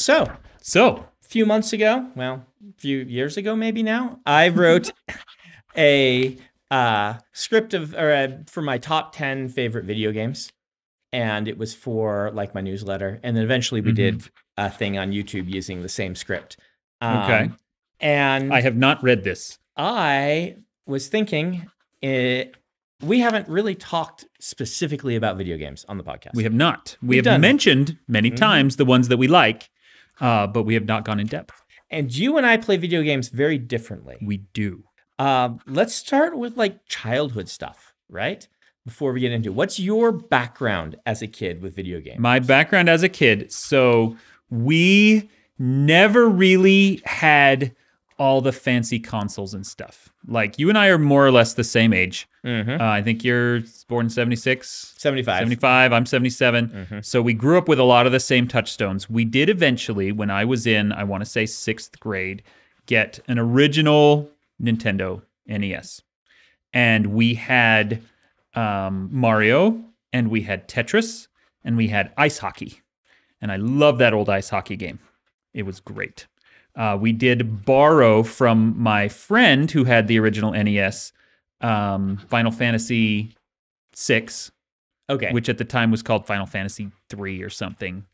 So, So, a few months ago, well, a few years ago, maybe now, I wrote a uh, script of or uh, for my top ten favorite video games, and it was for like my newsletter. And then eventually, we Mhm. did a thing on YouTube using the same script. Okay. Um, And I have not read this. I was thinking, it, we haven't really talked specifically about video games on the podcast. We have not. We We've have done- mentioned many Mhm. times the ones that we like, uh, but we have not gone in depth. and you and I play video games very differently. We do. Um, let's start with like childhood stuff, right? Before we get into what's your background as a kid with video games? My background as a kid. So we never really had all the fancy consoles and stuff. Like you and I are more or less the same age. mm-hmm. Uh, I think you're born 76, 75. 75, I'm 77. Mhm. So we grew up with a lot of the same touchstones. We did eventually, when I was in, I want to say sixth grade, get an original Nintendo NES. And we had um, Mario, and we had Tetris, and we had ice hockey. And I love that old ice hockey game. It was great. Uh, we did borrow from my friend who had the original NES, um, Final Fantasy six, Okay. which at the time was called Final Fantasy three or something.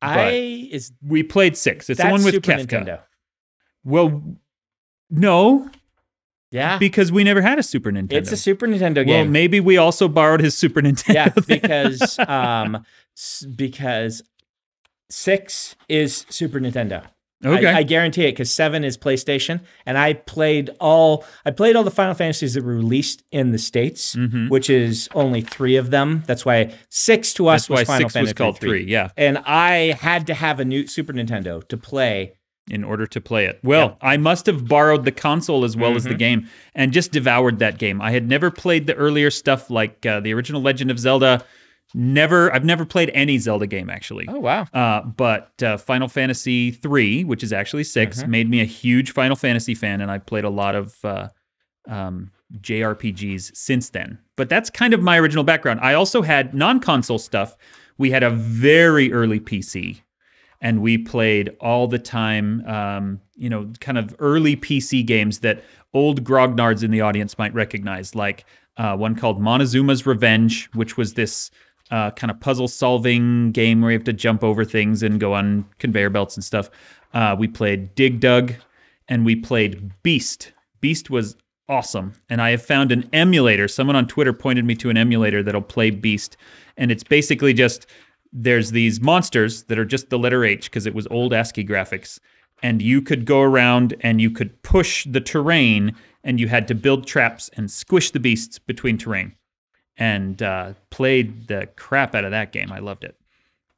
I is We played six. It's the one with Super Kefka. Nintendo. Well, no, Yeah. because we never had a Super Nintendo. it's a Super Nintendo game. well, maybe we also borrowed his Super Nintendo. yeah, because um because 6 is Super Nintendo. Okay, I, I guarantee it because seven is PlayStation, and I played all I played all the Final Fantasies that were released in the states, Mhm. which is only three of them. That's why six to us that's why Final six Fantasy was called three. Yeah, and I had to have a new Super Nintendo to play. in order to play it. Well, I must have borrowed the console as well as the Mhm. game and just devoured that game. I had never played the earlier stuff like uh, the original Legend of Zelda. Never, I've never played any Zelda game actually. Oh wow! Uh, but uh, Final Fantasy three, which is actually 6 Mhm. made me a huge Final Fantasy fan, and I've played a lot of uh, um, JRPGs since then. But that's kind of my original background. I also had non-console stuff. We had a very early PC, and we played all the time. Um, you know, kind of early PC games that old grognards in the audience might recognize, like uh, one called Montezuma's Revenge, which was this uh, kind of puzzle solving game where you have to jump over things and go on conveyor belts and stuff. Uh, we played Dig Dug and we played Beast. Beast was awesome. And I have found an emulator. Someone on Twitter pointed me to an emulator that'll play Beast. And it's basically just there's these monsters that are just the letter H because it was old ASCII graphics. And you could go around and you could push the terrain and you had to build traps and squish the beasts between terrain and uh, played the crap out of that game. I loved it.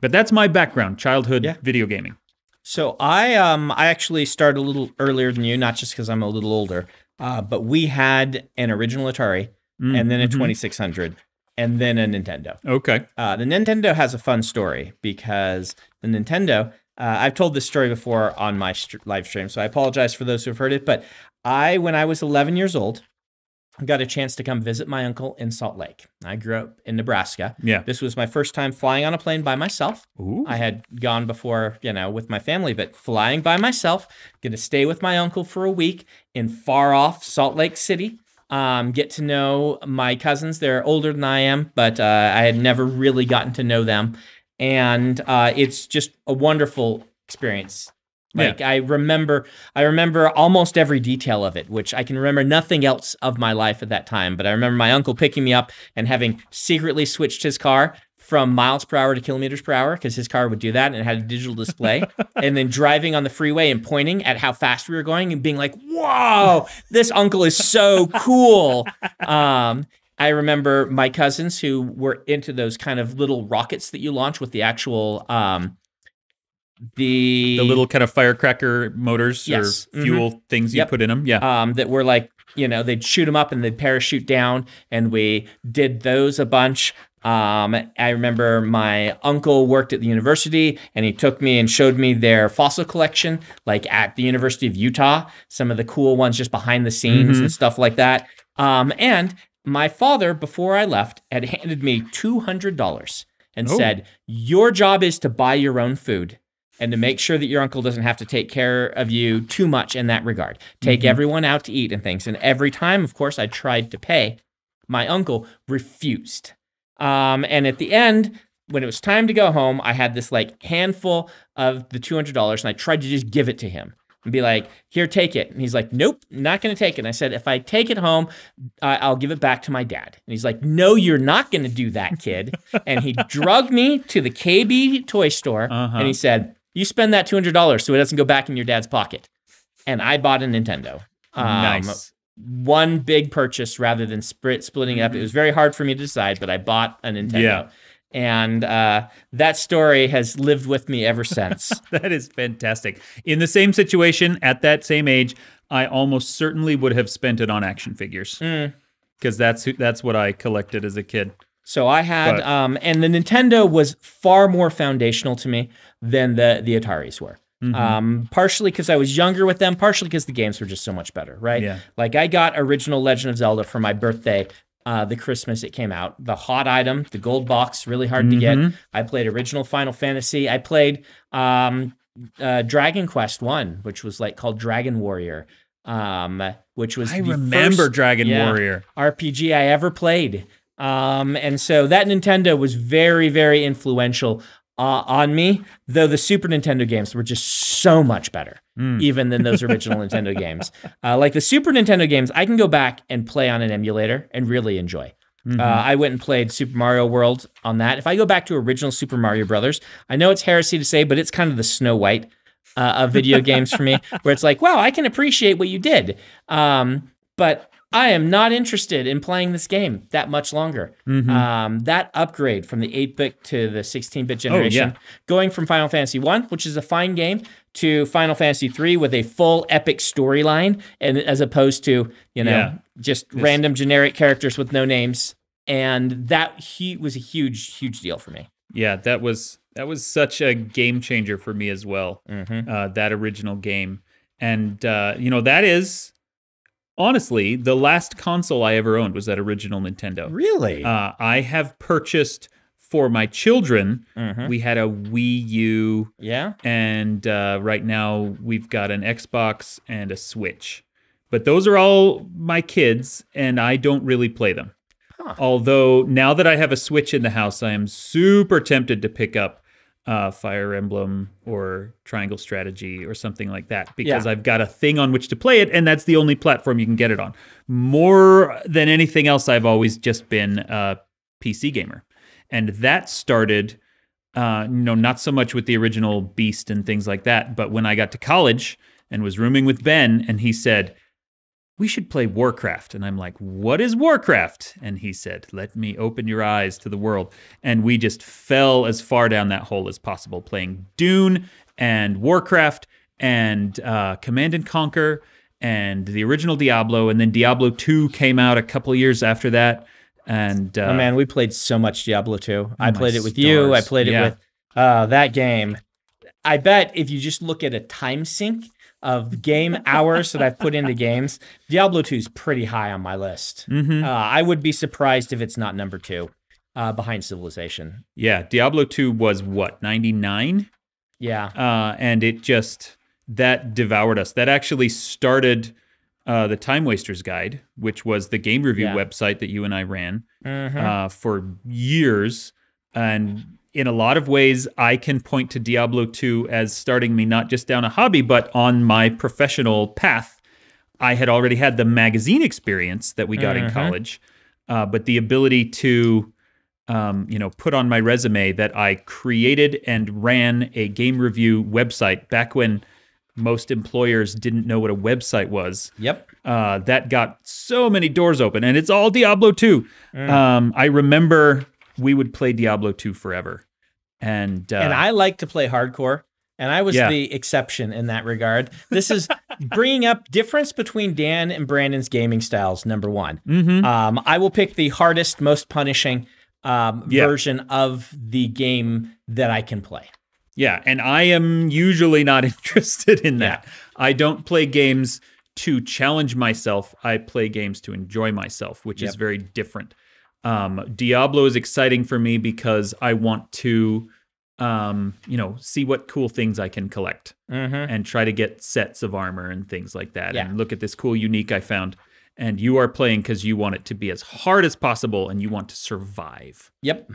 But that's my background, childhood Yeah. video gaming. So I um I actually started a little earlier than you, not just because I'm a little older, uh, but we had an original Atari Mm, and then a mhm. 2600 and then a Nintendo. Okay. Uh, the Nintendo has a fun story because the Nintendo. Uh, I've told this story before on my st- live stream, so I apologize for those who have heard it. But I, when I was 11 years old, got a chance to come visit my uncle in Salt Lake. I grew up in Nebraska. Yeah. This was my first time flying on a plane by myself. Ooh. I had gone before, you know, with my family, but flying by myself, going to stay with my uncle for a week in far off Salt Lake City. Um, get to know my cousins. They're older than I am, but uh, I had never really gotten to know them. And uh, it's just a wonderful experience. Yeah. Like I remember, I remember almost every detail of it, which I can remember nothing else of my life at that time. But I remember my uncle picking me up and having secretly switched his car from miles per hour to kilometers per hour because his car would do that and it had a digital display. and then driving on the freeway and pointing at how fast we were going and being like, "Whoa, this uncle is so cool." Um, I remember my cousins who were into those kind of little rockets that you launch with the actual um, the the little kind of firecracker motors Yes. or fuel things you Yep. put in them. Yeah. um, that were like, you know, they'd shoot them up and they'd parachute down, and we did those a bunch. Um, I remember my uncle worked at the university and he took me and showed me their fossil collection, like at the University of Utah, some of the cool ones just behind the scenes Mhm. and stuff like that. Um, and my father, before I left, had handed me $200 and Oh. said, Your job is to buy your own food. And to make sure that your uncle doesn't have to take care of you too much in that regard. Take everyone out to eat and things. And every time, of course, I tried to pay, my uncle refused. Um, and at the end, when it was time to go home, I had this like handful of the $200 and I tried to just give it to him and be like, here, take it. And he's like, nope, not going to take it. And I said, if I take it home, I I'll give it back to my dad. And he's like, no, you're not going to do that, kid. and he drugged me to the KB toy store Uh-huh. and he said, you spend that $200 so it doesn't go back in your dad's pocket. And I bought a Nintendo. Um, nice. One big purchase rather than split, splitting it up. It was very hard for me to decide, but I bought a Nintendo. Yeah. And uh, that story has lived with me ever since. That is fantastic. In the same situation at that same age, I almost certainly would have spent it on action figures Mm. because that's who, that's what I collected as a kid. So I had, um, and the Nintendo was far more foundational to me than the the Ataris were. Mm-hmm. Um, partially because I was younger with them, partially because the games were just so much better, right? Yeah. Like I got original Legend of Zelda for my birthday, uh, the Christmas it came out. The hot item, the gold box, really hard to get. Mhm. I played original Final Fantasy. I played um, uh, Dragon Quest One, which was like called Dragon Warrior, um, which was I the remember Dragon yeah. Warrior. RPG I ever played. Um, and so that Nintendo was very, very influential uh, on me, though the Super Nintendo games were just so much better, Mm. even than those original Nintendo games. Uh, like the Super Nintendo games, I can go back and play on an emulator and really enjoy. Mm-hmm. Uh, I went and played Super Mario World on that. If I go back to original Super Mario Brothers, I know it's heresy to say, but it's kind of the Snow White uh, of video games for me, where it's like, wow, I can appreciate what you did, um, but I am not interested in playing this game that much longer. Mm-hmm. Um, that upgrade from the 8-bit to the 16-bit generation, Oh, yeah. going from Final Fantasy One, which is a fine game, to Final Fantasy Three with a full epic storyline, and as opposed to you know Yeah. just random generic characters with no names, and that he was a huge, huge deal for me. Yeah, that was that was such a game changer for me as well. Mm-hmm. Uh, that original game, and uh, you know that is honestly the last console I ever owned was that original Nintendo. Really? Uh, I have purchased for my children. Mhm. We had a Wii U, yeah. and uh, right now we've got an Xbox and a Switch. But those are all my kids, and I don't really play them. Huh. Although now that I have a Switch in the house, I am super tempted to pick up uh, Fire Emblem or Triangle Strategy or something like that because Yeah. I've got a thing on which to play it, and that's the only platform you can get it on. More than anything else, I've always just been a PC gamer, and that started. Uh, you know, not so much with the original Beast and things like that, but when I got to college and was rooming with Ben, and he said, we should play Warcraft. And I'm like, what is Warcraft? And he said, let me open your eyes to the world. And we just fell as far down that hole as possible, playing Dune and Warcraft and uh, Command and Conquer and the original Diablo. And then Diablo 2 came out a couple years after that. And uh, oh man, we played so much Diablo 2. I played it with you. I played it Yeah. with uh, that game. I bet if you just look at a time sync of game hours that I've put into games, Diablo 2 is pretty high on my list. mhm. Uh, I would be surprised if it's not number two uh, behind Civilization. yeah, Diablo 2 was what, 99? Yeah. uh, and it just that devoured us. That actually started uh, the Time Wasters Guide, which was the game review Yeah. website that you and I ran Mhm. uh, for years. And in a lot of ways, I can point to Diablo 2 as starting me not just down a hobby, but on my professional path. I had already had the magazine experience that we got in Mhm. college, uh, but the ability to um, you know, put on my resume that I created and ran a game review website back when most employers didn't know what a website was. Yep. Uh, that got so many doors open, and it's all Diablo 2. Mm. Um, I remember we would play Diablo 2 forever. And, uh, and I like to play hardcore, and I was Yeah. the exception in that regard. This is bringing up difference between Dan and Brandon's gaming styles. Number one, Mhm. um, I will pick the hardest, most punishing um, Yeah. version of the game that I can play. Yeah, and I am usually not interested in that. I don't play games to challenge myself. I play games to enjoy myself, which is very different. Um, Diablo is exciting for me because I want to um, you know, see what cool things I can collect Mm-hmm. and try to get sets of armor and things like that. Yeah. And look at this cool unique I found. And you are playing because you want it to be as hard as possible and you want to survive. Yep.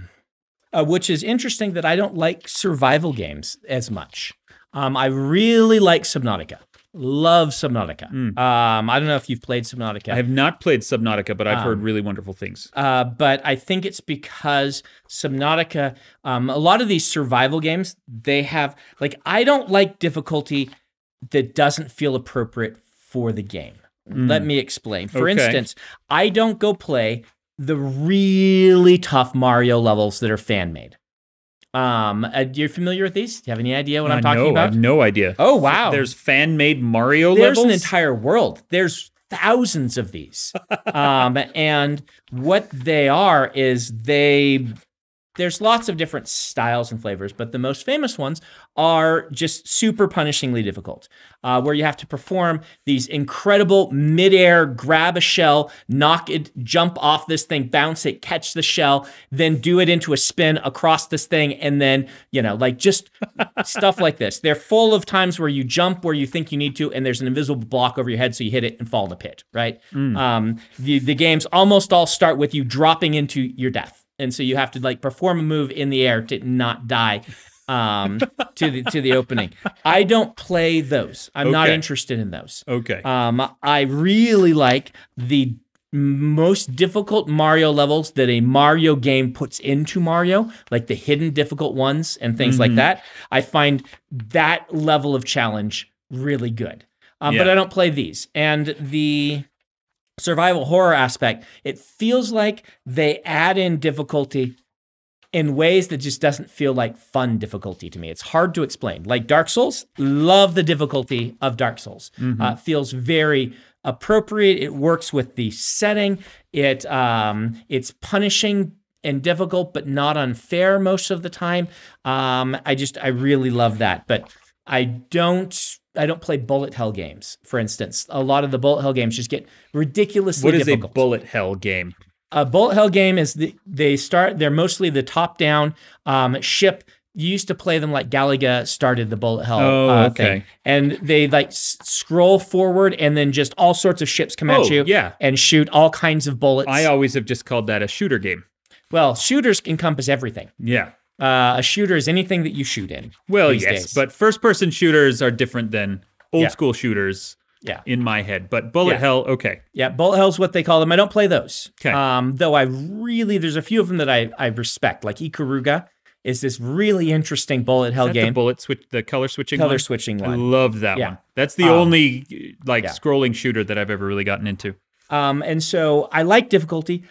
Uh, which is interesting that I don't like survival games as much. Um, I really like Subnautica. Love Subnautica. Um, I don't know if you've played Subnautica. I have not played Subnautica, but I've Um, heard really wonderful things. Uh, but I think it's because Subnautica, um, a lot of these survival games, they have like I don't like difficulty that doesn't feel appropriate for the game. Let me explain. For Okay. instance, I don't go play the really tough Mario levels that are fan made. Um, uh, you're familiar with these? Do you have any idea what I'm Uh, talking no, I about? have no idea. Oh wow! There's fan made Mario there's levels. an entire world. There's thousands of these. um, and what they are is they there's lots of different styles and flavors, but the most famous ones are just super punishingly difficult, uh, where you have to perform these incredible midair grab a shell, knock it, jump off this thing, bounce it, catch the shell, then do it into a spin across this thing, and then, you know, like just stuff like this. They're full of times where you jump where you think you need to, and there's an invisible block over your head, so you hit it and fall in a pit, right? Um, the, the games almost all start with you dropping into your death and so you have to like perform a move in the air to not die um, to the to the opening. I don't play those. I'm not interested in those. okay. Um, I really like the most difficult Mario levels that a Mario game puts into Mario, like the hidden difficult ones and things like Mhm. that. I find that level of challenge really good. Um, But I don't play these. And the survival horror aspect, it feels like they add in difficulty in ways that just doesn't feel like fun difficulty to me. It's hard to explain. Like Dark Souls, love the difficulty of Dark Souls. Uh, feels very appropriate. It works with the setting. It um, it's punishing and difficult, but not unfair most of the time. Um, I just I really love that, but I don't. I don't play bullet hell games, for instance. A lot of the bullet hell games just get ridiculously what is difficult a bullet hell game? a bullet hell game is the, they start they're mostly the top down um, ship you used to play them like Galaga started the bullet hell Oh, uh, okay. thing and they like s- scroll forward and then just all sorts of ships come Oh, at you yeah. and shoot all kinds of bullets I always have just called that a shooter game. well shooters encompass everything Yeah. Uh, a shooter is anything that you shoot in Well, yes, days. but first person shooters are different than old Yeah. school shooters yeah in my head. But bullet Yeah. hell, okay. Yeah, bullet hell's what they call them. I don't play those. 'Kay. Um, though I really there's a few of them that I I respect. Like Ikaruga is this really interesting bullet hell that the game. bullet switch, the color switching Color one? switching I love that Yeah. one. That's the Um, only like yeah. scrolling shooter that I've ever really gotten into. Um, and so I like difficulty,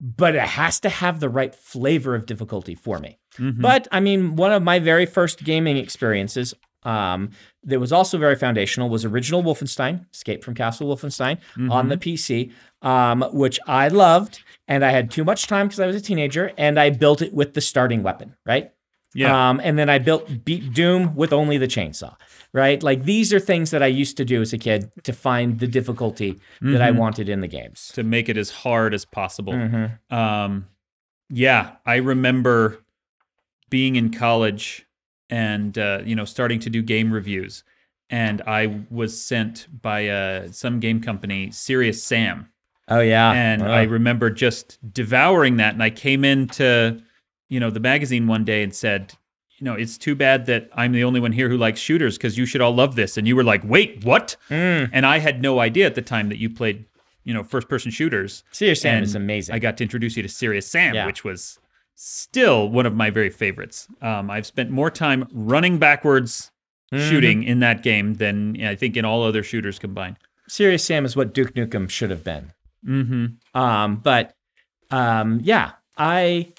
but it has to have the right flavor of difficulty for me. Mhm. But I mean, one of my very first gaming experiences um, that was also very foundational was original Wolfenstein, Escape from Castle Wolfenstein on the PC, um, which I loved. And I had too much time because I was a teenager, and I built it with the starting weapon, right? Yeah. Um, and then I built beat Doom with only the chainsaw, right? Like these are things that I used to do as a kid to find the difficulty that I Mhm. wanted in the games. to make it as hard as possible. Mhm. Um, yeah, I remember being in college and uh, you know starting to do game reviews, and I was sent by uh, some game company, Serious Sam, Oh yeah, and I remember just devouring that. And I came into you know the magazine one day and said. You know, it's too bad that I'm the only one here who likes shooters because you should all love this. And you were like, wait, what? Mm. And I had no idea at the time that you played, you know, first person shooters. Serious Sam And is amazing. I got to introduce you to Serious Sam, Yeah. which was still one of my very favorites. Um, I've spent more time running backwards Mhm. shooting in that game than I think in all other shooters combined. Serious Sam is what Duke Nukem should have been. Mm-hmm. Um, but um, yeah, I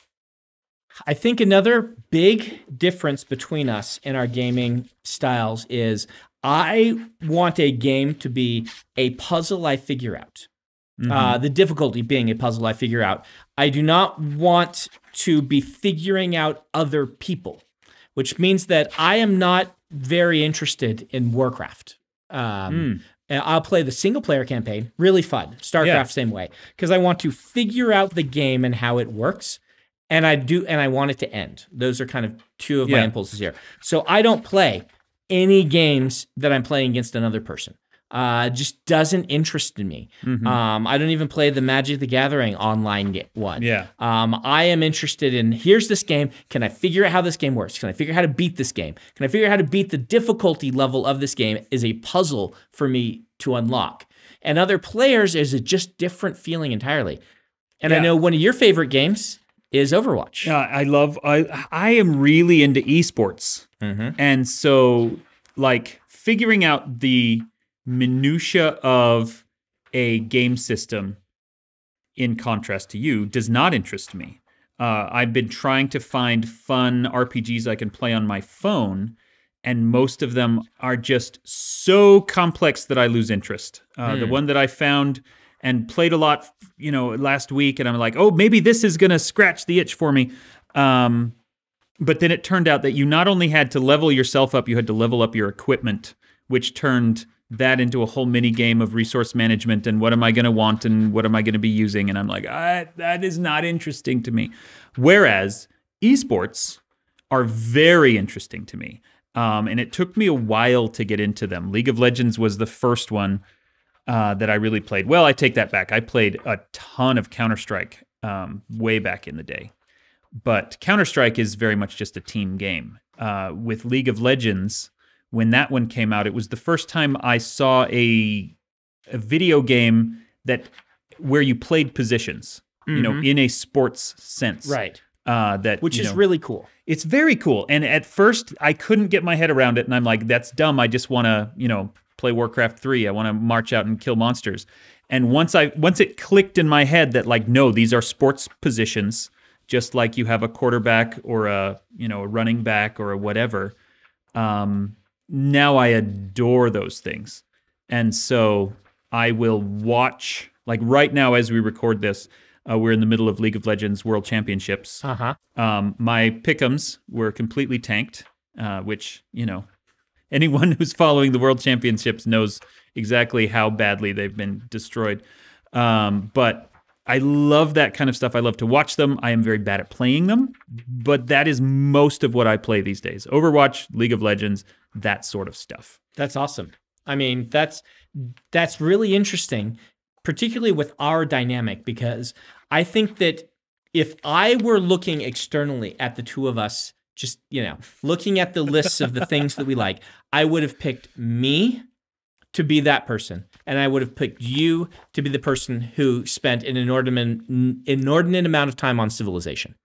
I think another big difference between us in our gaming styles is I want a game to be a puzzle I figure out. Mm-hmm. Uh, the difficulty being a puzzle I figure out. I do not want to be figuring out other people, which means that I am not very interested in Warcraft. Um, Mm. I'll play the single player campaign, really fun. StarCraft, Yeah. same way, because I want to figure out the game and how it works. And I do, and I want it to end. Those are kind of two of my impulses here. So I don't play any games that I'm playing against another person. Uh, just doesn't interest me. Mhm. Um, I don't even play the Magic the Gathering online ga- one. yeah. Um, I am interested in here's this game. Can I figure out how this game works? Can I figure out how to beat this game? Can I figure out how to beat the difficulty level of this game? Is a puzzle for me to unlock. And other players is a just different feeling entirely. And I know one of your favorite games is Overwatch. Uh, I love. I I am really into esports, Mhm. and so like figuring out the minutia of a game system, in contrast to you, does not interest me. Uh, I've been trying to find fun RPGs I can play on my phone, and most of them are just so complex that I lose interest. Uh, The Hmm. one that I found and played a lot, you know, last week, and I'm like, oh, maybe this is gonna scratch the itch for me. Um, but then it turned out that you not only had to level yourself up, you had to level up your equipment, which turned that into a whole mini game of resource management and what am I going to want and what am I going to be using. And I'm like, that is not interesting to me. Whereas esports are very interesting to me. Um, and it took me a while to get into them. League of Legends was the first one uh, that I really played. Well, I take that back. I played a ton of Counter Strike um, way back in the day but Counter Strike is very much just a team game. Uh, with League of Legends, when that one came out, it was the first time I saw a a video game that where you played positions, you know, in a sports sense, Right. Uh, that Which is know, really cool. it's very cool. And at first, I couldn't get my head around it, and I'm like, "That's dumb. I just want to, you know, play Warcraft three. I want to march out and kill monsters." And once I once it clicked in my head that like, no, these are sports positions, just like you have a quarterback or a you know a running back or a whatever. Um, now I adore those things, and so I will watch. Like right now, as we record this, uh, we're in the middle of League of Legends World Championships. Uh huh. Um, my pickums were completely tanked, uh, which you know, anyone who's following the World Championships knows exactly how badly they've been destroyed. Um, but I love that kind of stuff. I love to watch them. I am very bad at playing them, but that is most of what I play these days: Overwatch, League of Legends, that sort of stuff. That's awesome. I mean, that's that's really interesting, particularly with our dynamic, because I think that if I were looking externally at the two of us, just you know, looking at the lists of the things that we like, I would have picked me to be that person, and I would have picked you to be the person who spent an inordinate inordinate amount of time on Civilization.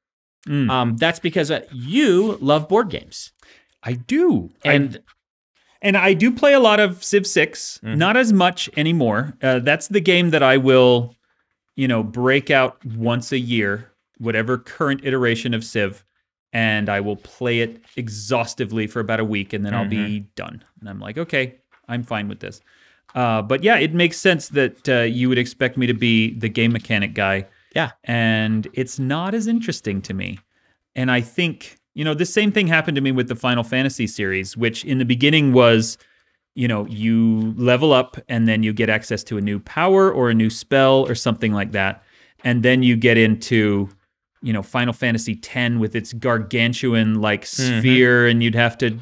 Mm. Um, that's because uh, you love board games, I do, I and And I do play a lot of Civ 6, Mm-hmm. not as much anymore. Uh, that's the game that I will, you know, break out once a year, whatever current iteration of Civ, and I will play it exhaustively for about a week, and then I'll be Mm-hmm. done. And I'm like, okay, I'm fine with this. Uh, but yeah, it makes sense that uh, you would expect me to be the game mechanic guy. Yeah. And it's not as interesting to me. And I think, you know, the same thing happened to me with the Final Fantasy series, which in the beginning was, you know, you level up and then you get access to a new power or a new spell or something like that. And then you get into, you know, Final Fantasy X with its gargantuan like sphere, and you'd have to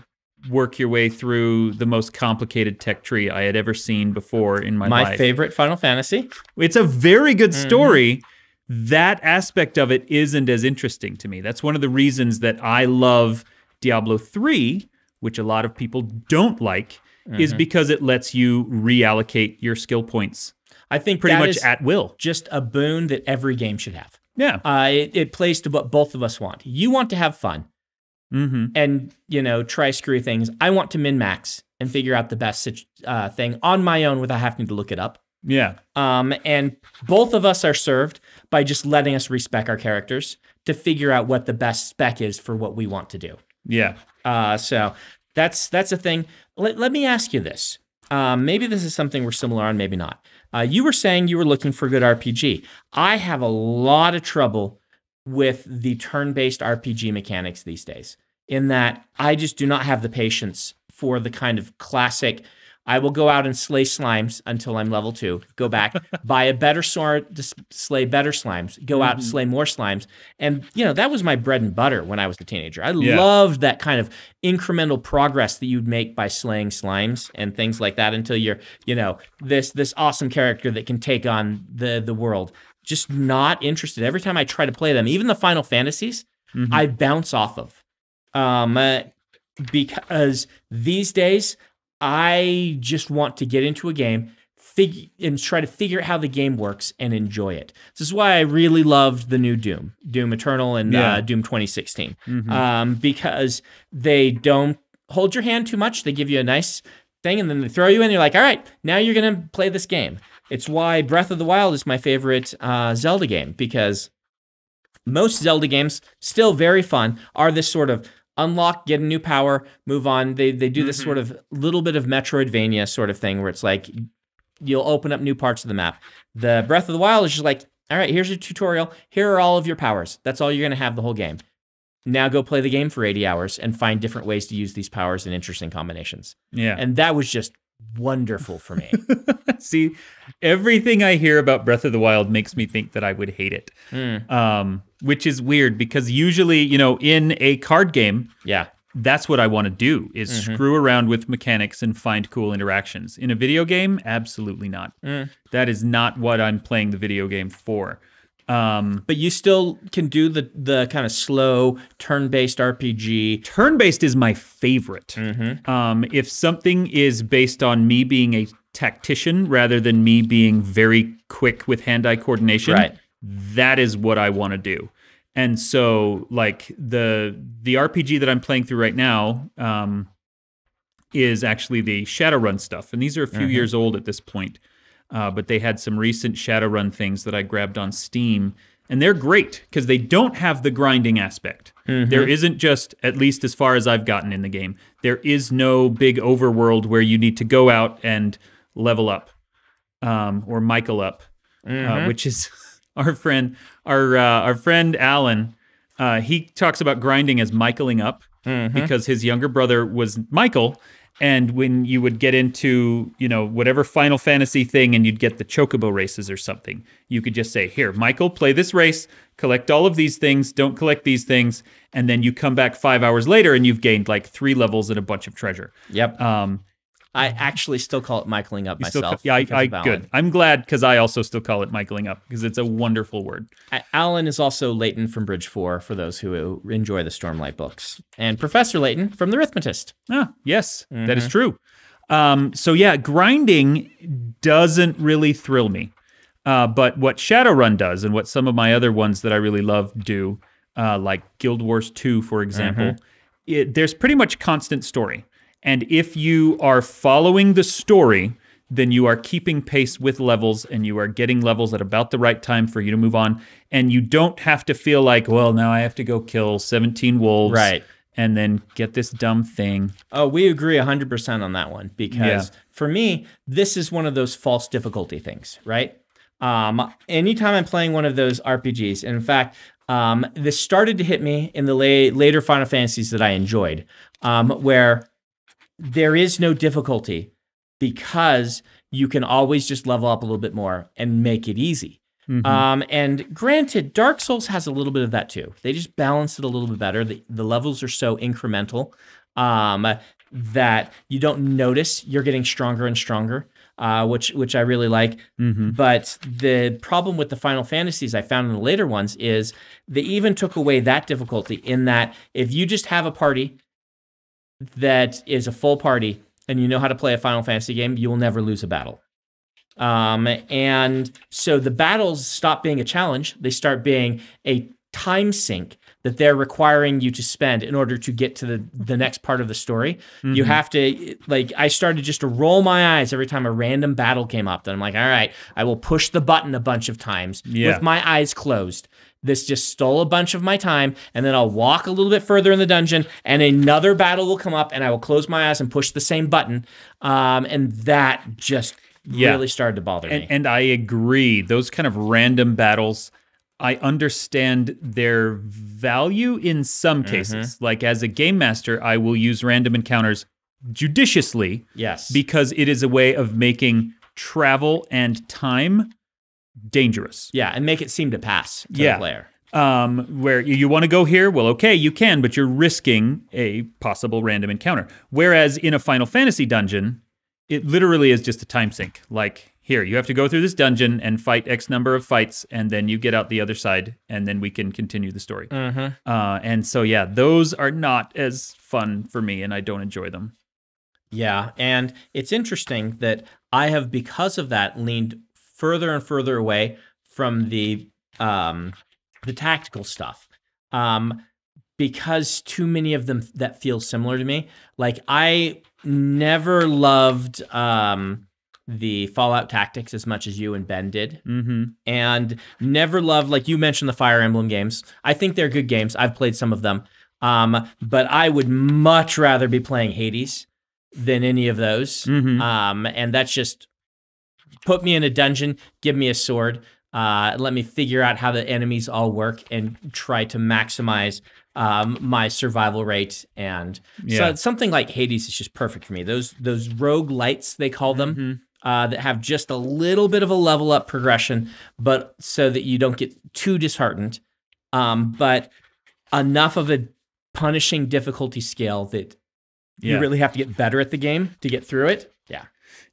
work your way through the most complicated tech tree I had ever seen before in my, my life. My favorite Final Fantasy. It's a very good Mm-hmm. story. That aspect of it isn't as interesting to me. That's one of the reasons that I love Diablo 3, which a lot of people don't like, Mm-hmm. is because it lets you reallocate your skill points I think pretty much at will. just a boon that every game should have. Yeah. Uh, it, it plays to what both of us want. You want to have fun hmm and you know try screw things. I want to min max and figure out the best uh, thing on my own without having to look it up. Yeah. Um, and both of us are served by just letting us respec our characters to figure out what the best spec is for what we want to do. Yeah. Uh, so that's that's a thing. Let, let me ask you this. Um, maybe this is something we're similar on, maybe not. Uh, you were saying you were looking for good RPG. I have a lot of trouble with the turn-based RPG mechanics these days. In that I just do not have the patience for the kind of classic I will go out and slay slimes until I'm level two. Go back, buy a better sword to slay better slimes. Go out and slay more slimes. And you know that was my bread and butter when I was a teenager. I Yeah. loved that kind of incremental progress that you'd make by slaying slimes and things like that until you're, you know, this this awesome character that can take on the the world. Just not interested. Every time I try to play them, even the Final Fantasies, Mhm. I bounce off of. Um, uh, because these days I just want to get into a game, figure and try to figure out how the game works and enjoy it. This is why I really loved the new Doom, Doom Eternal, and Yeah. uh, Doom 2016, Mhm. um, because they don't hold your hand too much. They give you a nice thing, and then they throw you in. You're like, all right, now you're gonna play this game. It's why Breath of the Wild is my favorite uh, Zelda game because most Zelda games, still very fun, are this sort of unlock, get a new power, move on. They they do this Mhm. sort of little bit of Metroidvania sort of thing where it's like you'll open up new parts of the map. The Breath of the Wild is just like, all right, here's your tutorial. Here are all of your powers. That's all you're gonna have the whole game. Now go play the game for 80 hours and find different ways to use these powers in interesting combinations. yeah. And that was just wonderful for me. See, everything I hear about Breath of the Wild makes me think that I would hate it. Mm, Um, which is weird because usually, you know, in a card game, yeah. that's what I want to do is Mhm. screw around with mechanics and find cool interactions. In a video game, absolutely not. Mm. That is not what I'm playing the video game for. Um, But you still can do the the kind of slow turn-based RPG. turn-based is my favorite. Mm-hmm. Um, if something is based on me being a tactician rather than me being very quick with hand-eye coordination, Right. That is what I want to do. And so, like the the RPG that I'm playing through right now um, is actually the Shadowrun stuff, and these are a few Mhm. years old at this point. Uh, but they had some recent Shadowrun things that I grabbed on Steam, and they're great because they don't have the grinding aspect. There isn't just, at least as far as I've gotten in the game, there is no big overworld where you need to go out and level up um, or Michael up, uh, which is our friend, our uh, our friend Alan. Uh, he talks about grinding as Michaeling up because his younger brother was Michael. And when you would get into, you know, whatever Final Fantasy thing and you'd get the chocobo races or something, you could just say, Here, Michael, play this race, collect all of these things, don't collect these things. And then you come back five hours later and you've gained like three levels and a bunch of treasure. Yep. Um, I actually still call it Michaeling up you myself. ca- yeah, I, I good. I'm glad because I also still call it Michaeling up because it's a wonderful word. A- Alan is also Leyten from Bridge 4 for those who enjoy the Stormlight books. And Professor Leighton from The Rithmatist. Ah, yes, that is true. Um, so yeah, grinding doesn't really thrill me. Uh, but what Shadowrun does, and what some of my other ones that I really love do, uh, like Guild Wars 2, for example, it, there's pretty much constant story. And if you are following the story, then you are keeping pace with levels and you are getting levels at about the right time for you to move on. And you don't have to feel like, well, now I have to go kill 17 wolves Right. and then get this dumb thing. Oh, we agree 100% on that one because Yeah. for me, this is one of those false difficulty things, right? Um, anytime I'm playing one of those RPGs, and in fact, um, this started to hit me in the la- later Final Fantasies that I enjoyed, um, where there is no difficulty because you can always just level up a little bit more and make it easy. Mhm. Um, and granted, Dark Souls has a little bit of that too. They just balance it a little bit better. The, the levels are so incremental um, that you don't notice you're getting stronger and stronger, uh, which which I really like. Mhm. But the problem with the Final Fantasies I found in the later ones is they even took away that difficulty in that if you just have a party that is a full party and you know how to play a Final Fantasy game, you will never lose a battle. Um, and so the battles stop being a challenge. They start being a time sink that they're requiring you to spend in order to get to the, the next part of the story. You Mhm. have to, like, I started just to roll my eyes every time a random battle came up. Then I'm like, all right, I will push the button a bunch of times Yeah. with my eyes closed. This just stole a bunch of my time, and then I'll walk a little bit further in the dungeon, and another battle will come up, and I will close my eyes and push the same button. Um, and that just Yeah. really started to bother And, me. and I agree. Those kind of random battles, I understand their value in some cases. Like as a game master, I will use random encounters judiciously Yes. because it is a way of making travel and time dangerous. yeah, and make it seem to pass to Yeah. the player. Um, where you, you want to go here, well, okay, you can, but you're risking a possible random encounter. Whereas in a Final Fantasy dungeon, it literally is just a time sink. Like here, you have to go through this dungeon and fight X number of fights, and then you get out the other side, and then we can continue the story. Mm-hmm. Uh, and so, yeah, those are not as fun for me, and I don't enjoy them. Yeah, and it's interesting that I have, because of that, leaned further and further away from the um, the tactical stuff, um, because too many of them that feel similar to me. Like I never loved um, the Fallout tactics as much as you and Ben did Mm-hmm. and never loved like you mentioned the Fire Emblem games. I think they're good games. I've played some of them. Um, but I would much rather be playing Hades than any of those. Mhm. Um, and that's just put me in a dungeon, give me a sword, uh, let me figure out how the enemies all work and try to maximize um, my survival rate. And Yeah. so something like Hades is just perfect for me. Those those roguelites they call them Mhm. Uh, that have just a little bit of a level up progression, but so that you don't get too disheartened, um, but enough of a punishing difficulty scale that Yeah. you really have to get better at the game to get through it. Yeah.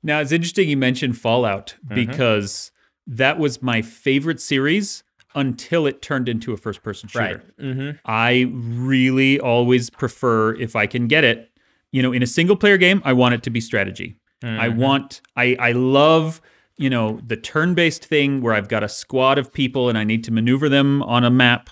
Now it's interesting you mentioned Fallout Mm-hmm. because that was my favorite series until it turned into a first person shooter. Right. Mm-hmm. I really always prefer if I can get it, you know, in a single player game, I want it to be strategy. I Mm-hmm. want I I love, you know, the turn-based thing where I've got a squad of people and I need to maneuver them on a map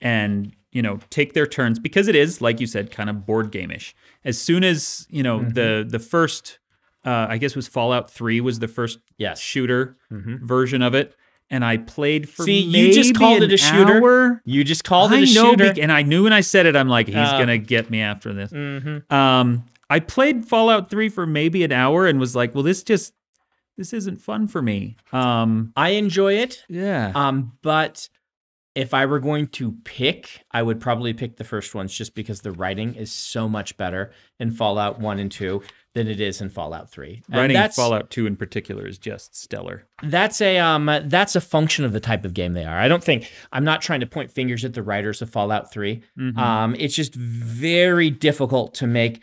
and, you know, take their turns because it is like you said kind of board game-ish. As soon as, you know, the Mm-hmm. the first uh I guess it was Fallout 3 was the first Yes. shooter Mhm. version of it and I played for See, you just called it a shooter. hour. You just called I it a know, shooter. and I knew when I said it, I'm like, he's Uh, gonna get me after this. Mhm. Um, I played Fallout 3 for maybe an hour and was like, well, this just this isn't fun for me. Um, I enjoy it, yeah, um, but if I were going to pick, I would probably pick the first ones just because the writing is so much better in Fallout 1 and 2 than it is in Fallout 3. And writing that's, Fallout 2 in particular is just stellar. that's a um that's a function of the type of game they are. I don't think I'm not trying to point fingers at the writers of Fallout 3. Mhm. Um, it's just very difficult to make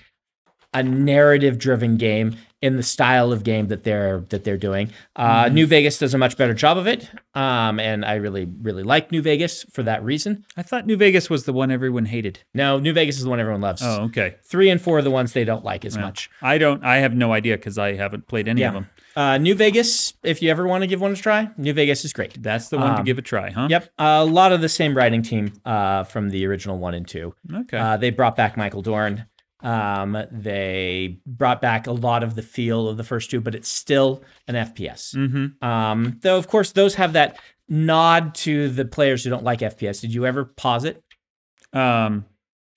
a narrative driven game in the style of game that they're that they're doing. Uh, Mm-hmm. New Vegas does a much better job of it, um, and I really really like New Vegas for that reason. I thought New Vegas was the one everyone hated. No, New Vegas is the one everyone loves. Oh, okay. Three and four are the ones they don't like as Yeah. much. I don't. I have no idea because I haven't played any of them. Uh, New Vegas, if you ever want to give one a try, New Vegas is great. That's the one to Um, give a try, huh? Yep, a lot of the same writing team uh, from the original one and two. Okay. Uh, they brought back Michael Dorn. Um, they brought back a lot of the feel of the first two, but it's still an FPS. mm-hmm. Um, though, of course, those have that nod to the players who don't like FPS. Did you ever pause it? Um,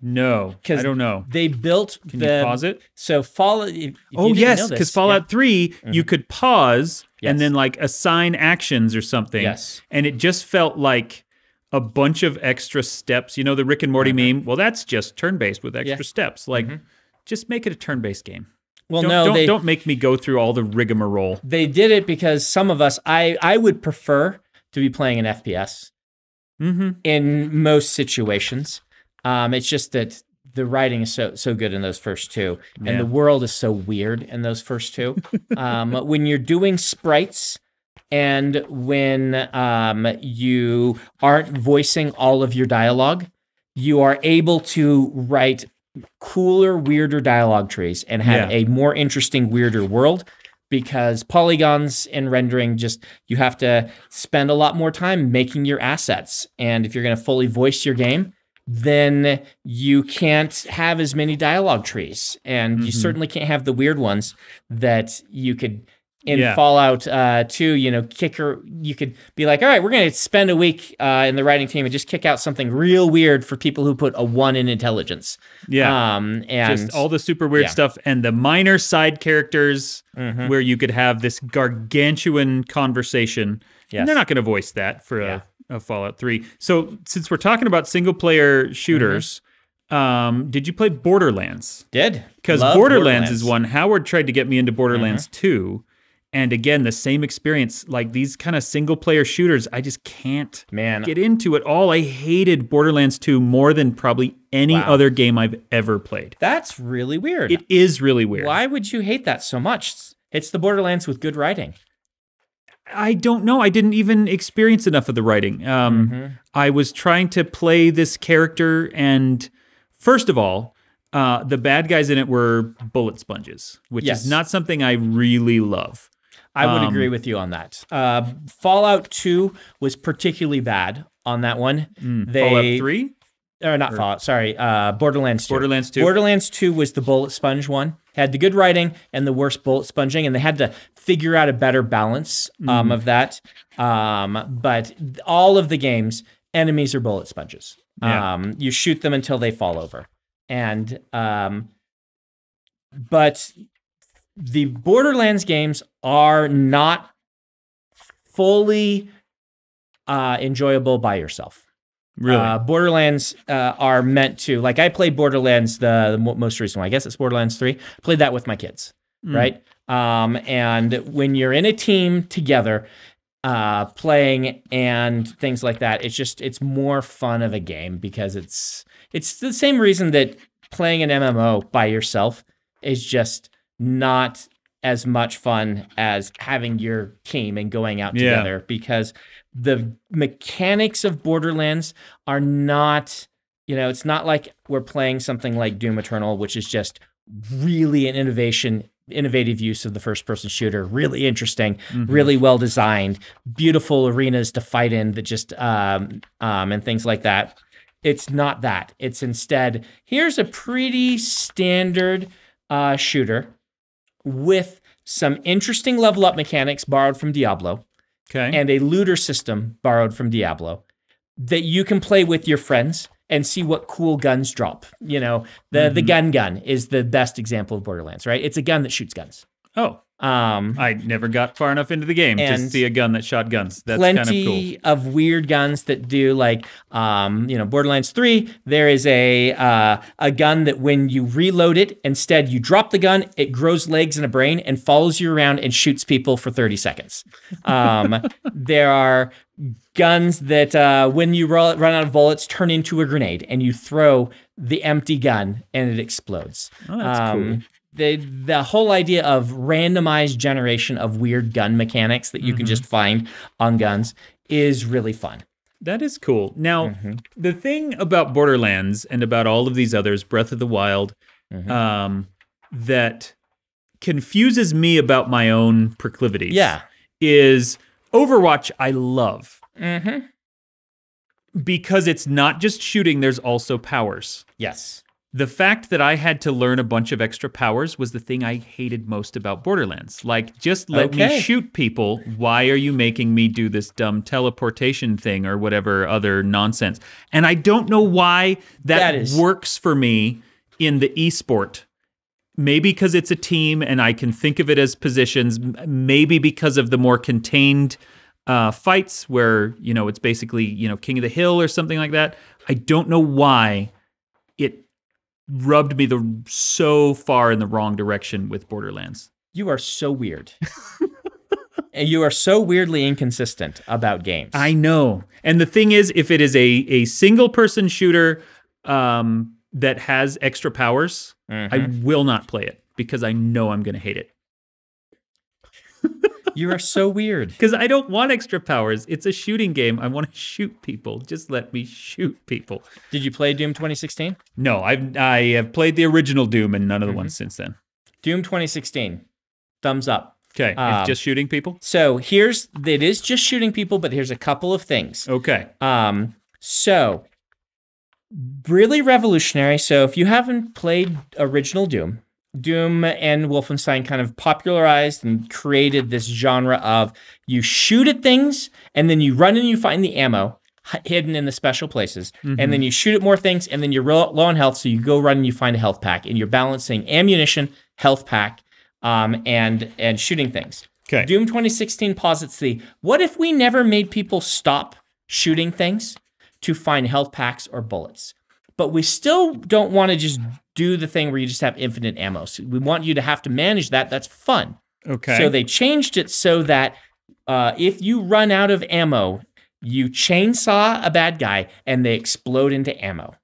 no, because I don't know. They built Can the you pause it? so Fallout. Oh yes, because Fallout 3 you Mhm. could pause Yes. and then like assign actions or something. Yes. And it just felt like a bunch of extra steps. You know the Rick and Morty Mhm. meme? Well, that's just turn-based with extra Yeah. steps. Like Mhm. just make it a turn-based game. Well, don't, no, don't, they don't make me go through all the rigmarole. they did it because some of us, I I would prefer to be playing an FPS Mm-hmm. in most situations. Um, it's just that the writing is so so good in those first two, and Yeah. the world is so weird in those first two. um, when you're doing sprites and when um, you aren't voicing all of your dialogue, you are able to write cooler, weirder dialogue trees and have Yeah. a more interesting, weirder world. Because polygons and rendering just you have to spend a lot more time making your assets. And if you're going to fully voice your game, then you can't have as many dialogue trees. And you Mhm. certainly can't have the weird ones that you could in Yeah. Fallout uh, 2, you know, kicker, you could be like, all right, we're going to spend a week uh, in the writing team and just kick out something real weird for people who put a one in intelligence. Yeah. Um, and just all the super weird yeah. stuff and the minor side characters Mhm. where you could have this gargantuan conversation. Yes. And they're not going to voice that for Yeah. a, a Fallout 3. So, since we're talking about single player shooters, Um, did you play Borderlands? Did Because Love Borderlands, is one. Howard tried to get me into Borderlands 2. And again, the same experience, like these kind of single player shooters, I just can't Man, get into it all. I hated Borderlands 2 more than probably any Wow. other game I've ever played. that's really weird. It is really weird. Why would you hate that so much? It's the Borderlands with good writing. I don't know. I didn't even experience enough of the writing. Um, Mm-hmm. I was trying to play this character, and first of all, uh, the bad guys in it were bullet sponges, which Yes. is not something I really love. I would Um, agree with you on that. Uh, Fallout 2 was particularly bad on that one. They, Hmm. Fallout 3? or not Fallout, sorry, uh, Borderlands 2. Borderlands 2? Borderlands 2 was the bullet sponge one. Had the good writing and the worst bullet sponging, and they had to figure out a better balance um, of that. Um, but all of the games, enemies are bullet sponges. Yeah. Um, you shoot them until they fall over. And um, but the Borderlands games are not fully uh, enjoyable by yourself. Really? Uh, Borderlands uh, are meant to like I played Borderlands the, the mo- most recent one. I guess it's Borderlands three. Played that with my kids, right? Um, and when you're in a team together, uh, playing and things like that, it's just it's more fun of a game because it's it's the same reason that playing an MMO by yourself is just not as much fun as having your team and going out Yeah. together because the mechanics of Borderlands are not, you know, it's not like we're playing something like Doom Eternal, which is just really an innovation, innovative use of the first person shooter, really interesting, really well designed, beautiful arenas to fight in that just, um, um, and things like that. It's not that. It's instead, here's a pretty standard uh, shooter with some interesting level up mechanics borrowed from Diablo okay. and a looter system borrowed from Diablo that you can play with your friends and see what cool guns drop. You know, the the mm-hmm. gun gun is the best example of Borderlands, right? It's a gun that shoots guns. oh, Um, I never got far enough into the game to see a gun that shot guns. That's kind of cool. plenty of weird guns that do like um, you know Borderlands 3 there is a uh, a gun that when you reload it instead you drop the gun it grows legs and a brain and follows you around and shoots people for 30 seconds um, there are guns that uh, when you run out of bullets turn into a grenade and you throw the empty gun and it explodes Oh, that's cool. The the whole idea of randomized generation of weird gun mechanics that you Mm-hmm. can just find on guns is really fun. That is cool. Now, Mm-hmm. the thing about Borderlands and about all of these others, Breath of the Wild, Mm-hmm. um, that confuses me about my own proclivities. Yeah. Is Overwatch I love Mm-hmm. because it's not just shooting, there's also powers. Yes. The fact that I had to learn a bunch of extra powers was the thing I hated most about Borderlands. Like, just let me shoot people. Why are you making me do this dumb teleportation thing or whatever other nonsense? And I don't know why that, That is- works for me in the esport. Maybe because it's a team and I can think of it as positions. Maybe because of the more contained uh, fights where, you know, it's basically, you know, King of the Hill or something like that. I don't know why rubbed me the so far in the wrong direction with Borderlands. You are so weird. and you are so weirdly inconsistent about games. I know. And the thing is, if it is a a single person shooter um, that has extra powers, I will not play it because I know I'm going to hate it. you are so weird. Because I don't want extra powers. It's a shooting game. I want to shoot people. Just let me shoot people. Did you play Doom 2016? No, I've I have played the original Doom and none of the ones since then. Doom 2016. Thumbs up. Okay, Um, it's just shooting people. So here's it is just shooting people, but here's a couple of things. Okay, Um, so really revolutionary. So if you haven't played original Doom, Doom and Wolfenstein kind of popularized and created this genre of you shoot at things and then you run and you find the ammo hidden in the special places, and then you shoot at more things, and then you're low, low on health, so you go run and you find a health pack, and you're balancing ammunition, health pack, um, and and shooting things. okay. Doom 2016 posits the what if we never made people stop shooting things to find health packs or bullets? but we still don't want to just do the thing where you just have infinite ammo. So we want you to have to manage that. That's fun. Okay. So they changed it so that uh, if you run out of ammo, you chainsaw a bad guy and they explode into ammo.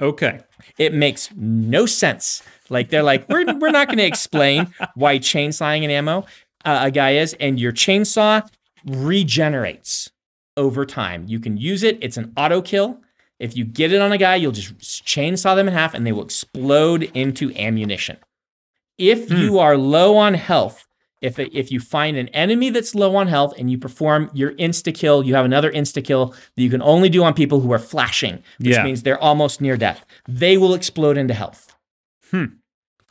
okay. It makes no sense. Like they're like, we're we're not going to explain why chainsawing an ammo uh, a guy is, and your chainsaw regenerates over time. You can use it. It's an auto kill. If you get it on a guy, you'll just chainsaw them in half, and they will explode into ammunition. If you are low on health, if if you find an enemy that's low on health and you perform your insta kill, you have another insta kill that you can only do on people who are flashing, which Yeah. means they're almost near death. They will explode into health. Hmm.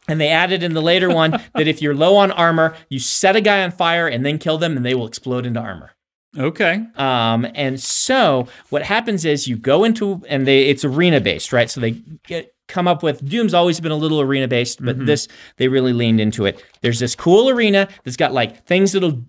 And they added in the later one that if you're low on armor, you set a guy on fire and then kill them, and they will explode into armor. Okay. Um, and so what happens is you go into and they it's arena based, right? So they get come up with Doom's always been a little arena based, but this they really leaned into it. There's this cool arena that's got like things that'll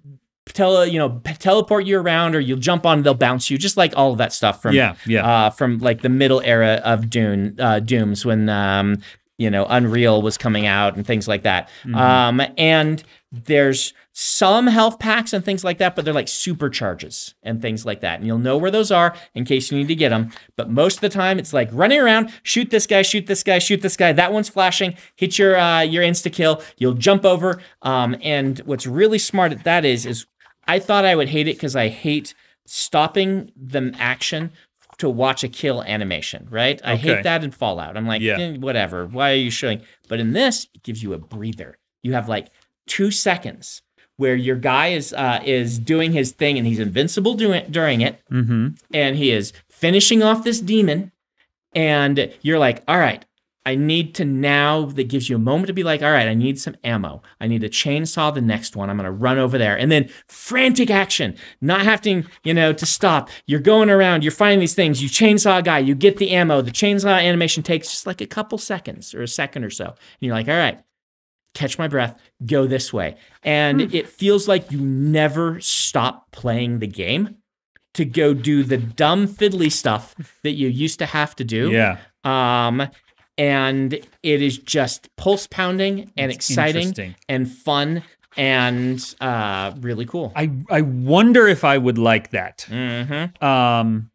tele you know teleport you around or you'll jump on they'll bounce you just like all of that stuff from Yeah, yeah. uh from like the middle era of Dune uh Dooms when um you know Unreal was coming out and things like that. Um and there's some health packs and things like that, but they're like supercharges and things like that. And you'll know where those are in case you need to get them. But most of the time, it's like running around, shoot this guy, shoot this guy, shoot this guy. That one's flashing, hit your uh, your insta kill. You'll jump over. Um, and what's really smart at that is, is I thought I would hate it because I hate stopping the action to watch a kill animation, right? I Okay. hate that in Fallout. I'm like, Yeah. "Eh, whatever. Why are you showing? But in this, it gives you a breather. You have like two seconds where your guy is uh, is doing his thing and he's invincible doing during it, Mm-hmm. and he is finishing off this demon, and you're like, all right. I need to now, that gives you a moment to be like, all right, I need some ammo. I need to chainsaw the next one. I'm going to run over there. And then frantic action, not having, you know, to stop. You're going around, you're finding these things. You chainsaw a guy, you get the ammo. The chainsaw animation takes just like a couple seconds or a second or so. And you're like, all right, catch my breath, go this way. And it feels like you never stop playing the game to go do the dumb fiddly stuff that you used to have to do. Yeah. Um, and it is just pulse pounding and exciting and fun and uh, really cool. I I wonder if I would like that. Mm-hmm. um,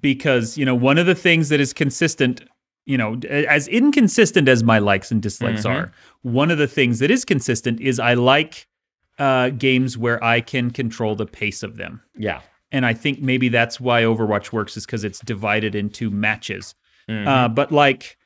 because you know one of the things that is consistent you know as inconsistent as my likes and dislikes Mhm. are one of the things that is consistent is i like uh, games where i can control the pace of them Yeah. and i think maybe that's why overwatch works is because it's divided into matches Mhm. uh, but like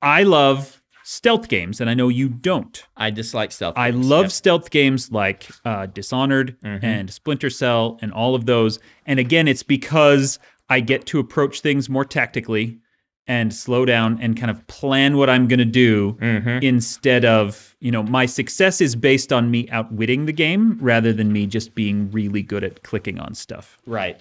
i love stealth games and i know you don't I dislike stealth. I games. love Yep. stealth games like uh, Dishonored Mhm. and Splinter Cell and all of those. And again, it's because I get to approach things more tactically and slow down and kind of plan what I'm going to do Mhm. instead of, you know, my success is based on me outwitting the game rather than me just being really good at clicking on stuff. Right.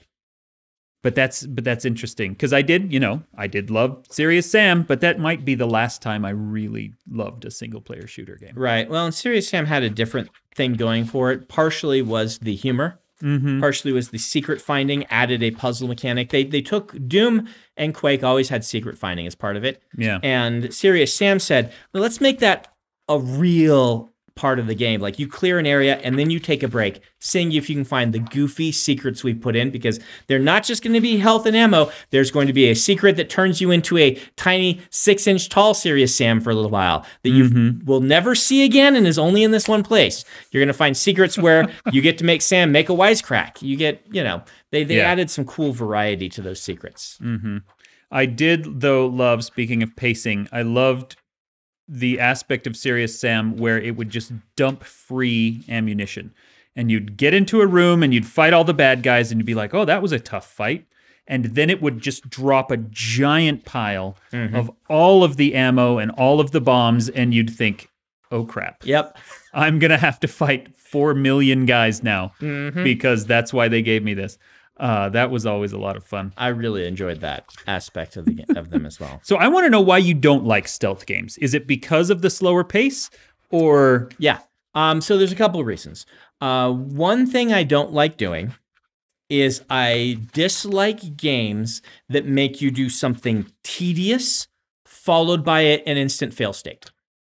But that's but that's interesting because I did, you know, I did love Serious Sam, but that might be the last time I really loved a single player shooter game. Right. Well, and Serious Sam had a different thing going for it. Partially was the humor. Mm-hmm. Partially was the secret finding, added a puzzle mechanic. They they took Doom and Quake always had secret finding as part of it. Yeah. And Serious Sam said, well, let's make that a real part of the game. Like you clear an area and then you take a break, seeing if you can find the goofy secrets we've put in because they're not just going to be health and ammo. There's going to be a secret that turns you into a tiny six inch tall Serious Sam for a little while that you will never see again and is only in this one place. You're going to find secrets where you get to make Sam make a wisecrack. You get, you know, they, they Yeah. added some cool variety to those secrets. Mm-hmm. I did, though, love, speaking of pacing, I loved the aspect of Serious Sam where it would just dump free ammunition. And you'd get into a room and you'd fight all the bad guys and you'd be like, oh, that was a tough fight. And then it would just drop a giant pile of all of the ammo and all of the bombs. And you'd think, oh crap, Yep. I'm going to have to fight 4 million guys now Mhm. because that's why they gave me this. Uh, that was always a lot of fun. I really enjoyed that aspect of the of them as well. So I want to know why you don't like stealth games. Is it because of the slower pace or Yeah. Um. So there's a couple of reasons. Uh, one thing I don't like doing is I dislike games that make you do something tedious followed by it an instant fail state.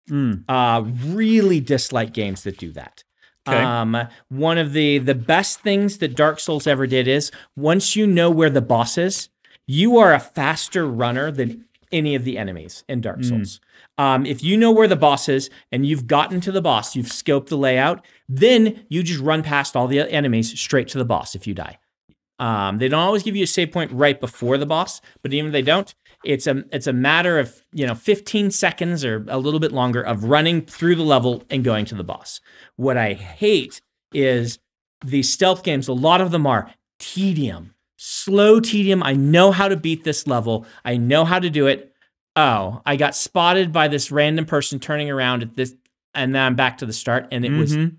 Mm. Uh, really dislike games that do that. Okay. Um, one of the the best things that Dark Souls ever did is once you know where the boss is, you are a faster runner than any of the enemies in Dark Souls. Um, if you know where the boss is and you've gotten to the boss, you've scoped the layout, then you just run past all the enemies straight to the boss if you die. Um, they don't always give you a save point right before the boss, but even if they don't, it's a it's a matter of you know 15 seconds or a little bit longer of running through the level and going to the boss. What I hate is these stealth games. A lot of them are tedium, slow tedium. I know how to beat this level. I know how to do it. Oh, I got spotted by this random person turning around at this, and then I'm back to the start, and it was Mhm.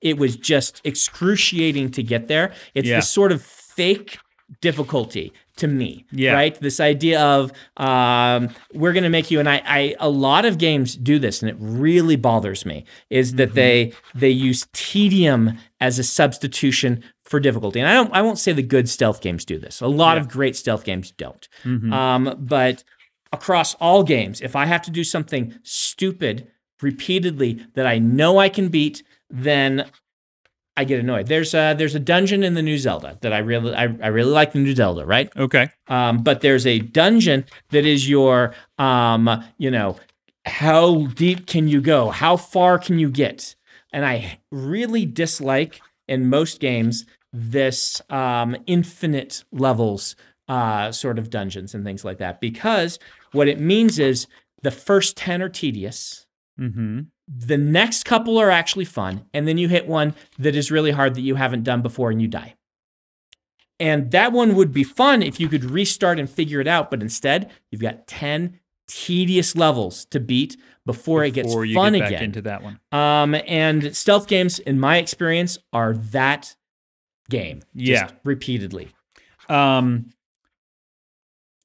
it was just excruciating to get there. It's Yeah. the sort of fake difficulty to me, Yeah. right? This idea of um, we're going to make you and I, I. A lot of games do this, and it really bothers me. Is that they they use tedium as a substitution for difficulty, and I don't. I won't say the good stealth games do this. A lot Yeah. of great stealth games don't. Mhm. Um, but across all games, if I have to do something stupid repeatedly that I know I can beat, then I get annoyed. There's a there's a dungeon in the new Zelda that I really I, I really like the new Zelda, right? okay. Um, but there's a dungeon that is your um, you know, how deep can you go? How far can you get? And I really dislike in most games this um, infinite levels uh, sort of dungeons and things like that because what it means is the first 10 are tedious Mm-hmm. The next couple are actually fun and then you hit one that is really hard that you haven't done before and you die and that one would be fun if you could restart and figure it out but instead you've got 10 tedious levels to beat before, it gets you fun get back again into that one. um, and stealth games in my experience are that game just Yeah. repeatedly Um,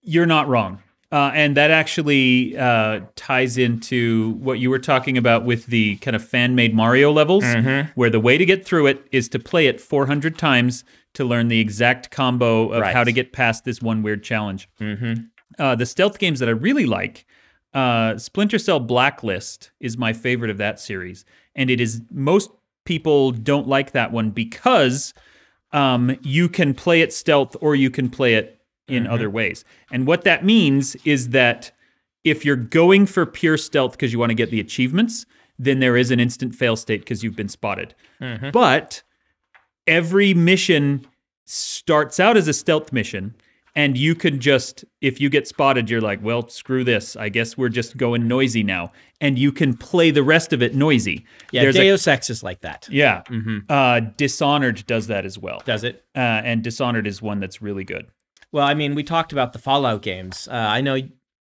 you're not wrong. Uh, and that actually uh, ties into what you were talking about with the kind of fan made Mario levels, Mm-hmm. where the way to get through it is to play it 400 times to learn the exact combo of Right. how to get past this one weird challenge. Mm-hmm. Uh, the stealth games that I really like, uh, Splinter Cell Blacklist is my favorite of that series, and it is most people don't like that one because um, you can play it stealth or you can play it in other ways. And what that means is that if you're going for pure stealth because you want to get the achievements, then there is an instant fail state because you've been spotted. But every mission starts out as a stealth mission and you can just if you get spotted you're like well screw this. I guess we're just going noisy now. And you can play the rest of it noisy. Yeah There's deus ex is like that. Yeah. Mm-hmm. uh, dishonored does that as well. Does it? Uh, and dishonored is one that's really good Well, I mean, we talked about the Fallout games. Uh, I know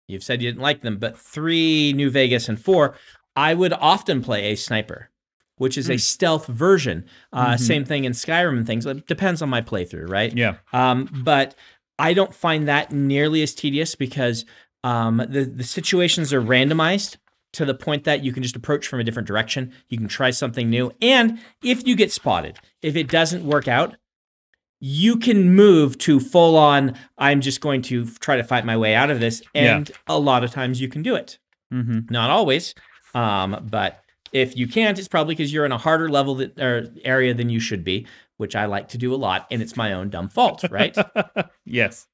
you've said you didn't like them, but three, New Vegas, and four, I would often play a sniper, which is a stealth version. Uh, Same thing in Skyrim and things. It depends on my playthrough, right? yeah Um, but I don't find that nearly as tedious because um, the the situations are randomized to the point that you can just approach from a different direction. You can try something new, and if you get spotted, if it doesn't work out, you can move to full on. I'm just going to try to fight my way out of this, Yeah. and a lot of times you can do it. hmm Not always, um, but if you can't, it's probably because you're in a harder level that, or area than you should be, which I like to do a lot, and it's my own dumb fault, right? yes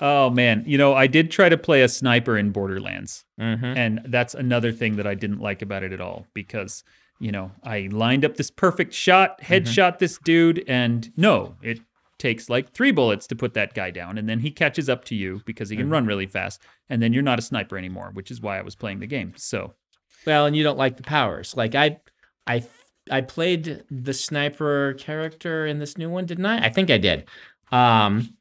oh man you know i did try to play a sniper in borderlands mm-hmm. and that's another thing that i didn't like about it at all because you know i lined up this perfect shot headshot this dude and no it takes like three bullets to put that guy down and then he catches up to you because he can run really fast and then you're not a sniper anymore which is why i was playing the game so Well, and you don't like the powers. Like I, I, I played the sniper character in this new one, didn't I? I think I did. Um,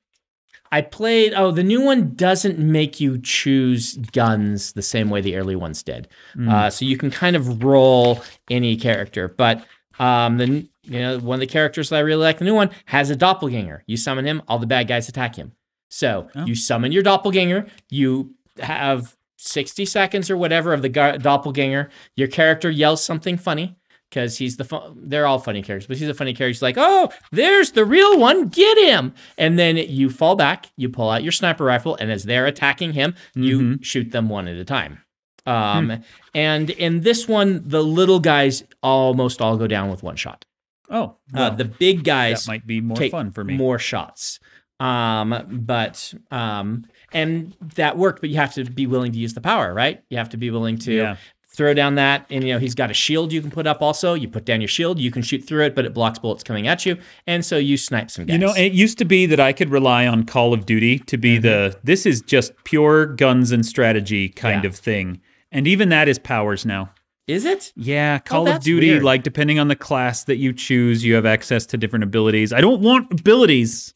I played. Oh, the new one doesn't make you choose guns the same way the early ones did. Uh, so you can kind of roll any character, but um, the you know one of the characters that I really like, the new one, has a doppelganger. You summon him, all the bad guys attack him. So Oh. you summon your doppelganger. You have 60 seconds or whatever of the doppelganger. Your character yells something funny. Because he's the fun. They're all funny characters, but he's a funny character. He's like, "Oh, there's the real one. Get him!" And then you fall back, you pull out your sniper rifle, and as they're attacking him, you Mhm. shoot them one at a time. Um, and in this one, the little guys almost all go down with one shot. Oh, Uh, the big guys that might be more fun for me. more shots. Um, but um, and that worked, but you have to be willing to use the power, right? You have to be willing to Yeah. Throw down that, and you know he's got a shield you can put up. Also, you put down your shield, you can shoot through it, but it blocks bullets coming at you, and so you snipe some guys. You know, it used to be that I could rely on Call of Duty to be the this is just pure guns and strategy kind Mm-hmm. Yeah. of thing. And even that is powers now. is it? Yeah, Call of Oh, that's Duty, weird. like depending on the class that you choose, you have access to different abilities. I don't want abilities.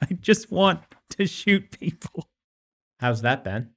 I just want to shoot people. How's that, Ben?